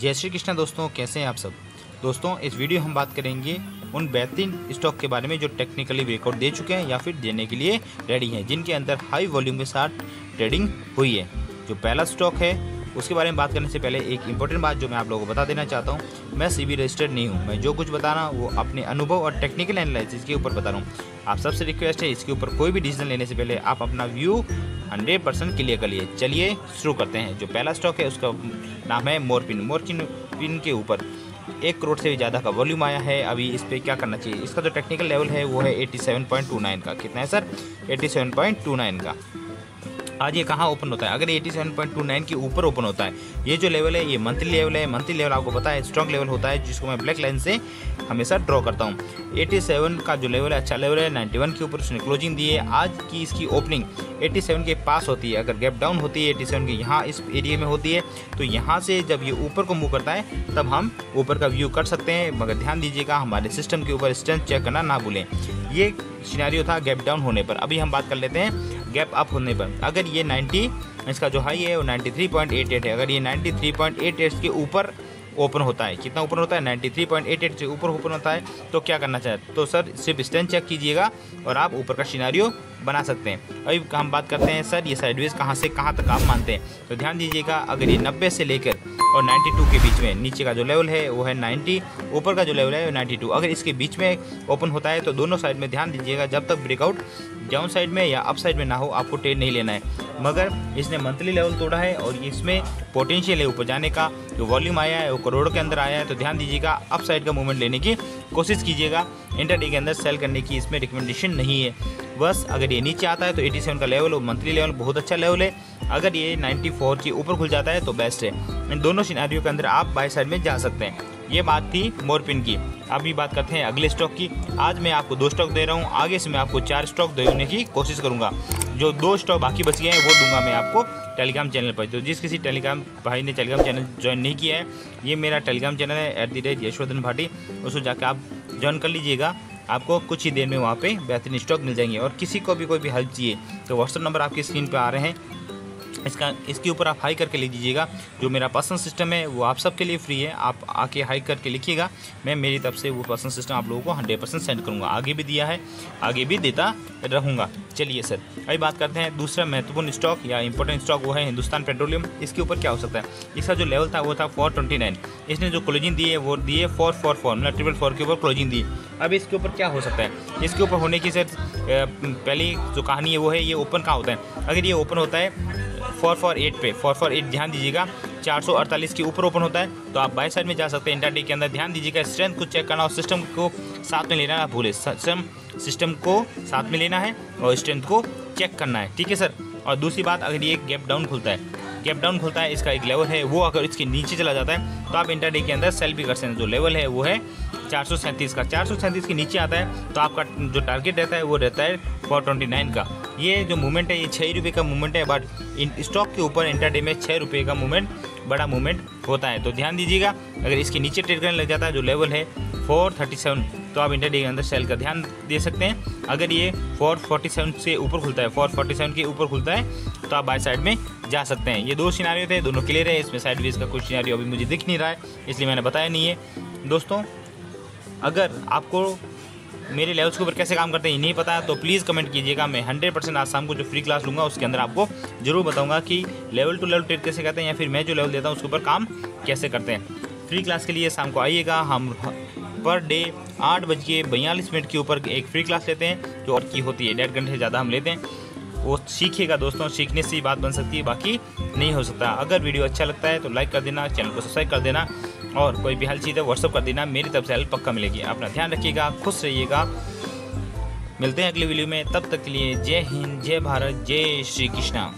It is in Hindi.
जय श्री कृष्णा दोस्तों, कैसे हैं आप सब? दोस्तों, इस वीडियो हम बात करेंगे उन बेहतरीन स्टॉक के बारे में जो टेक्निकली ब्रेकआउट दे चुके हैं या फिर देने के लिए रेडी हैं, जिनके अंदर हाई वॉल्यूम के साथ ट्रेडिंग हुई है। जो पहला स्टॉक है उसके बारे में बात करने से पहले एक इंपॉर्टेंट बात जो मैं आप लोगों को बता देना चाहता हूँ। मैं सी बी रजिस्टर्ड नहीं हूँ। मैं जो कुछ बता रहा हूँ वो अपने अनुभव और टेक्निकल एनालिसिस के ऊपर बता रहा हूँ। आप सबसे रिक्वेस्ट है, इसके ऊपर कोई भी डिसीज़न लेने से पहले आप अपना व्यू हंड्रेड परसेंट क्लियर कर लिए। चलिए शुरू करते हैं। जो पहला स्टॉक है, उसका नाम है मोरपिन मोरपिन पिन के ऊपर एक करोड़ से भी ज़्यादा का वॉल्यूम आया है। अभी इस पर क्या करना चाहिए? इसका जो टेक्निकल लेवल है, वो है 87.29 का। कितना है सर 87.29 का। आज ये कहाँ ओपन होता है? अगर 87.29 के ऊपर ओपन होता है, ये जो लेवल है, ये मंथली लेवल है मंथली लेवल आपको पता है स्ट्रॉन्ग लेवल होता है, जिसको मैं ब्लैक लाइन से हमेशा ड्रॉ करता हूँ। 87 का जो लेवल है अच्छा लेवल है 91 के ऊपर उसने क्लोजिंग दी है। आज की इसकी ओपनिंग 87 के पास होती है। अगर गैप डाउन होती है 87 की यहाँ इस एरिया में होती है तो यहाँ से जब ये ऊपर को मूव करता है, तब हम ऊपर का व्यू कर सकते हैं। मगर ध्यान दीजिएगा, हमारे सिस्टम के ऊपर स्ट्रेंथ चेक करना ना भूलें। ये सिनेरियो था गैप डाउन होने पर। अभी हम बात कर लेते हैं गैप अप होने पर। अगर ये 90 इसका जो हाई है वो 93.88 है। अगर ये 93.88 के ऊपर ओपन होता है, कितना ओपन होता है? 93.88 से ऊपर ओपन होता है तो क्या करना चाहिए? तो सर, सिर्फ़ स्टैंड चेक कीजिएगा और आप ऊपर का सिनारियो बना सकते हैं। अभी हम बात करते हैं, सर, ये साइडवेज कहाँ से, कहाँ तक आप मानते हैं? तो ध्यान दीजिएगा, अगर ये 90 से लेकर और 92 के बीच में नीचे का जो लेवल है, वो है 90 ऊपर का जो लेवल है, वो 92 अगर इसके बीच में ओपन होता है तो दोनों साइड में ध्यान दीजिएगा, जब तक ब्रेकआउट डाउन साइड में या अप साइड में ना हो, आपको ट्रेड नहीं लेना है। मगर इसने मंथली लेवल तोड़ा है और इसमें पोटेंशियल है ऊपर जाने का। जो वॉल्यूम आया है, वो करोड़ के अंदर आया है तो ध्यान दीजिएगा अप साइड का मूवमेंट लेने की कोशिश कीजिएगा। इंटरडे के अंदर सेल करने की इसमें रिकमेंडेशन नहीं है। बस, अगर ये नीचे आता है तो 87 का लेवल और मंथली लेवल बहुत अच्छा लेवल है। अगर ये 94 के ऊपर खुल जाता है तो बेस्ट है। इन दोनों सिनारियों के अंदर आप बाई साइड में जा सकते हैं। ये बात थी मोरपिन की। अभी बात करते हैं अगले स्टॉक की। आज मैं आपको दो स्टॉक दे रहा हूँ। आगे से मैं आपको चार स्टॉक देने की कोशिश करूँगा। जो दो स्टॉक बाकी बच गए हैं, वो दूँगा मैं आपको टेलीग्राम चैनल पर। तो जिस किसी टेलीग्राम भाई ने टेलीग्राम चैनल ज्वाइन नहीं किया है, ये मेरा टेलीग्राम चैनल है at the rate Yashwardhan Bhati. उसको जाकर आप ज्वाइन कर लीजिएगा। आपको कुछ ही देर में वहाँ पे बेहतरीन स्टॉक मिल जाएँगे और किसी को भी कोई भी हेल्प चाहिए तो व्हाट्सअप नंबर आपकी स्क्रीन पर आ रहे हैं। इसका इसके ऊपर आप हाई करके लिख दीजिएगा। जो मेरा पर्सनल सिस्टम है, वो आप सबके लिए फ्री है। आप आके हाई करके लिखिएगा। मैं मेरी तरफ़ से वो पर्सनल सिस्टम आप लोगों को हंड्रेड परसेंट सेंड करूँगा। आगे भी दिया है, आगे भी देता रहूँगा। चलिए सर अभी बात करते हैं दूसरा महत्वपूर्ण स्टॉक या इंपॉर्टेंट स्टॉक वो है हिंदुस्तान पेट्रोलियम इसके ऊपर क्या हो सकता है? इसका जो लेवल था, वो था फोर ट्वेंटी नाइन इसने जो क्लोजिंग दी है, वो दी है फोर फोर फोर मतलब ट्रिपल फोर के ऊपर क्लोजिंग दी। अब इसके ऊपर क्या हो सकता है? इसके ऊपर होने की सर पहली जो कहानी है, वो है ये ओपन कहाँ होता है? अगर ये ओपन होता है फोर फोर एट पे। फोर फोर एट ध्यान दीजिएगा। चार सौ अड़तालीस के ऊपर ओपन होता है। तो आप बाई साइड में जा सकते हैं इंटरडे के अंदर। ध्यान दीजिएगा स्ट्रेंथ को चेक करना और सिस्टम को साथ में लेना ना भूले। सिस्टम सिस्टम को साथ में लेना है और स्ट्रेंथ को चेक करना है। ठीक है सर और दूसरी बात, अगर ये गैप डाउन खुलता है। गैप डाउन खुलता है, इसका एक लेवल है। वो अगर इसके नीचे चला जाता है तो आप इंटरडे के अंदर सेल भी कर सकते हैं। जो लेवल है, वो है चार सौ सैंतीस का। चार सौ सैंतीस के नीचे आता है तो आपका जो टारगेट रहता है, वो रहता है फोर ट्वेंटी नाइन का। ये जो मूवमेंट है, ये छः रुपये का मूवमेंट है बट स्टॉक के ऊपर इंटरडे में छः रुपये का मूवमेंट बड़ा मूवमेंट होता है। तो ध्यान दीजिएगा, अगर इसके नीचे ट्रेड करने लग जाता है, जो लेवल है फोर थर्टी सेवन तो आप इंटरडे के अंदर सेल का ध्यान दे सकते हैं। अगर ये फोर फोर्टी सेवन से ऊपर खुलता है फोर फोर्टी सेवन के ऊपर खुलता है तो आप बाई साइड में जा सकते हैं। ये दो सिनारियो थे, दोनों क्लियर है, इसमें साइड वेज का कुछ सिनारियो अभी मुझे दिख नहीं रहा है, इसलिए मैंने बताया नहीं है। दोस्तों अगर आपको मेरे लेवल्स के ऊपर कैसे काम करते हैं नहीं पता है तो प्लीज़ कमेंट कीजिएगा। मैं हंड्रेड परसेंट आज शाम को जो फ्री क्लास लूँगा, उसके अंदर आपको ज़रूर बताऊँगा कि लेवल टू लेवल ट्रेड कैसे करते हैं या फिर मैं जो लेवल देता हूँ, उसके ऊपर काम कैसे करते हैं। फ्री क्लास के लिए शाम को आइएगा, हम पर डे आठ बज के बयालीस मिनट के ऊपर एक फ्री क्लास लेते हैं, जो और की होती है। डेढ़ घंटे से ज़्यादा हम लेते हैं। वो सीखिएगा दोस्तों, सीखने से ही बात बन सकती है, बाकी नहीं हो सकता। अगर वीडियो अच्छा लगता है तो लाइक कर देना चैनल को सब्सक्राइब कर देना। और कोई भी हल चीज़ है व्हाट्सअप कर देना, मेरी तरफ़ से हेल्प पक्का मिलेगी। अपना ध्यान रखिएगा, खुश रहिएगा। मिलते हैं अगले वीडियो में, तब तक के लिए जय हिंद, जय भारत, जय श्री कृष्णा।